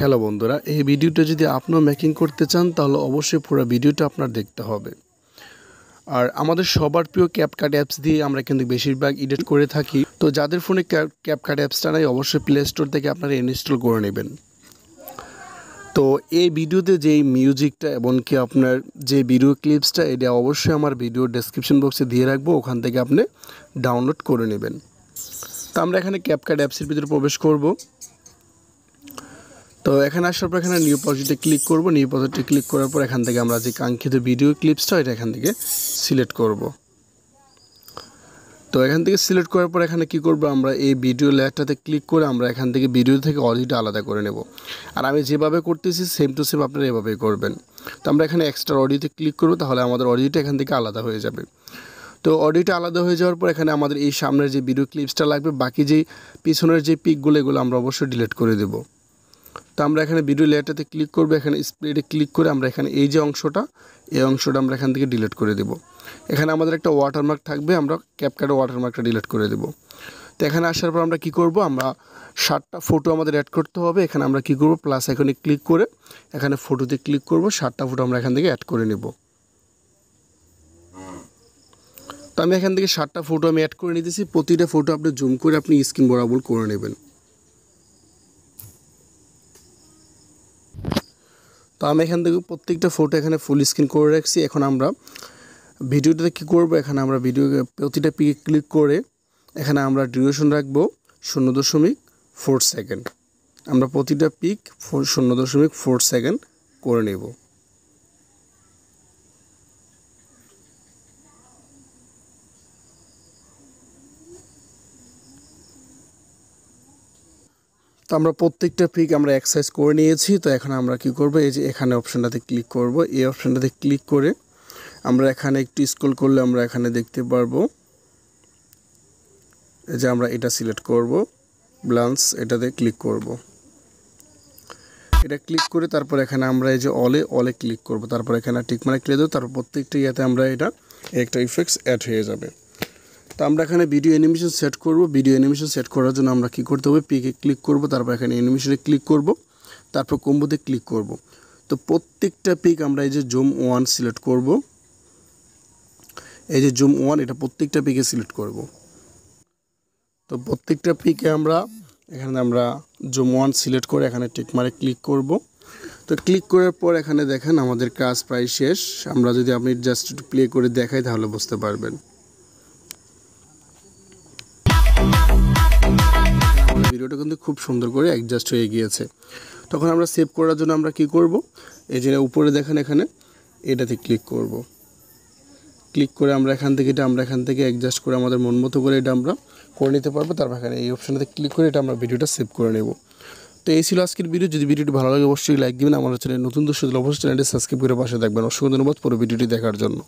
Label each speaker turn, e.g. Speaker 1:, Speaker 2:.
Speaker 1: Hello বন্ধুরা, এই ভিডিওটা যদি আপনিও মেকিং করতে চান, তাহলে অবশ্যই পুরো ভিডিওটা আপনার দেখতে হবে। আর আমাদের সবার প্রিয় ক্যাপকাট অ্যাপস দিয়ে আমরা কিন্তু বেশিরভাগ এডিট করে থাকি। তো যাদের ফোনে ক্যাপকাট অ্যাপসটা নাই, অবশ্যই প্লে স্টোর থেকে আপনারা ইনস্টল করে নেবেন। তো এই ভিডিওতে যেই মিউজিকটা এবং কি আপনার যে ভিডিও ক্লিপসটা এটা অবশ্যই আমার ভিডিও ডেসক্রিপশন বক্সে দিয়ে রাখব। ওখান থেকে আপনি ডাউনলোড করে নেবেন। তো আমরা এখানে ক্যাপকাট অ্যাপসের ভিতরে প্রবেশ করব। তো এখানে আসার পর এখানে নিউ প্রজেক্টে ক্লিক করব। নিউ প্রজেক্টে ক্লিক করার পর এখান থেকে আমরা যে কাঙ্ক্ষিত ভিডিও ক্লিপসটা এটা এখান থেকে সিলেক্ট করব। তো এখান থেকে সিলেক্ট করার পর এখানে কি করব আমরা? এই ভিডিও লেয়ারটাতে ক্লিক করে আমরা এখান থেকে ভিডিও থেকে অডিওটা আলাদা করে নেব। আর আমি যেভাবে করতেছি সেম টু সেম আপনারা এভাবেই করবেন। তো আমরা এখানে এক্সট্রা অডিওতে ক্লিক করব, তাহলে আমাদের অডিওটা এখান থেকে আলাদা হয়ে যাবে। তো অডিওটা আলাদা হয়ে যাওয়ার পর এখানে আমাদের এই সামনের যে ভিডিও ক্লিপসটা লাগবে, বাকি যেই পিছনের যে পিকগুলো এগুলো আমরা অবশ্যই ডিলিট করে দেবো। তো আমরা এখানে ভিডিও লেয়ারটাতে ক্লিক করব, এখানে স্প্রেডে ক্লিক করে আমরা এখানে এই যে অংশটা, এই অংশটা আমরা এখান থেকে ডিলিট করে দেব। এখানে আমাদের একটা ওয়াটারমার্ক থাকবে, আমরা ক্যাপকাটে ওয়াটারমার্কটা ডিলিট করে দেব। তো এখানে আসার পর আমরা কি করব, আমরা ষাটটা ফটো আমাদের অ্যাড করতে হবে, এখানে আমরা কি করব প্লাস এখানে ক্লিক করে এখানে ফটোতে ক্লিক করব, ষাটটা ফটো আমরা এখান থেকে অ্যাড করে নেব তো আমি এখান থেকে সাতটা ফটো আমি অ্যাড করে নিতেছি। প্রতিটা ফটো আপনি জুম করে আপনি স্ক্রিন বরাবর করে নেবেন। তো আমি এখান থেকে প্রত্যেকটা ফটো এখানে ফুল স্ক্রিন করে রাখছি। এখন আমরা ভিডিওটাতে কী করব? এখানে আমরা ভিডিও প্রতিটা পিকে ক্লিক করে এখানে আমরা ডিউরেশন রাখব শূন্য দশমিক ফোর সেকেন্ড আমরা প্রতিটা পিক শূন্য দশমিক ফোর সেকেন্ড করে নেব। তো আমরা প্রত্যেকটা পিক আমরা এক্সারসাইজ করে নিয়েছি। তো এখন আমরা কি করব? এই যে এখানে অপশানটাতে ক্লিক করব। এই অপশানটাতে ক্লিক করে আমরা এখানে একটু স্ক্রল করলে আমরা এখানে দেখতে পারব। এই যে আমরা এটা সিলেক্ট করব। ব্লান্স এটাতে ক্লিক করব। এটা ক্লিক করে তারপর এখানে আমরা এই যে অলে অলে ক্লিক করব। তারপর এখানে টিক মানে ক্লিক দেবো। তারপর প্রত্যেকটা ইয়াতে আমরা এটা একটা ইফেক্টস অ্যাড হয়ে যাবে। তো আমরা এখানে ভিডিও অ্যানিমেশন সেট করব। ভিডিও অ্যানিমেশন সেট করার জন্য আমরা কি করতে হবে? পিকে ক্লিক করব, তারপর এখানে অ্যানিমেশনে ক্লিক করব, তারপর কম্বোতে ক্লিক করব। তো প্রত্যেকটা পিক আমরা এই যে জুম ওয়ান সিলেক্ট করব। এই যে জুম ওয়ান এটা প্রত্যেকটা পিকে সিলেক্ট করব। তো প্রত্যেকটা পিকে আমরা, এখানে আমরা জুম ওয়ান সিলেক্ট করে এখানে টিকমারে ক্লিক করব। তো ক্লিক করার পর এখানে দেখেন আমাদের কাজ প্রায় শেষ। আমরা যদি আপনি জাস্ট প্লে করে দেখাই তাহলে বুঝতে পারবেন। ভিডিওটা কিন্তু খুব সুন্দর করে অ্যাডজাস্ট হয়ে গিয়েছে। তখন আমরা সেভ করার জন্য আমরা কি করব? এই যে উপরে দেখেন এখানে, এটাতে ক্লিক করব। ক্লিক করে আমরা এখান থেকে এটা আমরা এখান থেকে অ্যাডজাস্ট করে আমাদের মন মতো করে এটা আমরা করে নিতে পারব। তারপর এখানে এই অপশানটাতে ক্লিক করে এটা আমরা ভিডিওটা সেভ করে নেব। তো এই ছিল আজকের ভিডিও যদি ভিডিওটি ভালো লাগে, অবশ্যই লাইক দিবেন। আমার চ্যানেল নতুন দর্শক অবশ্যই চ্যানেলটি সাবস্ক্রাইব করে পাশে থাকবেন। অসংখ্য ধন্যবাদ পুরো ভিডিওটি দেখার জন্য।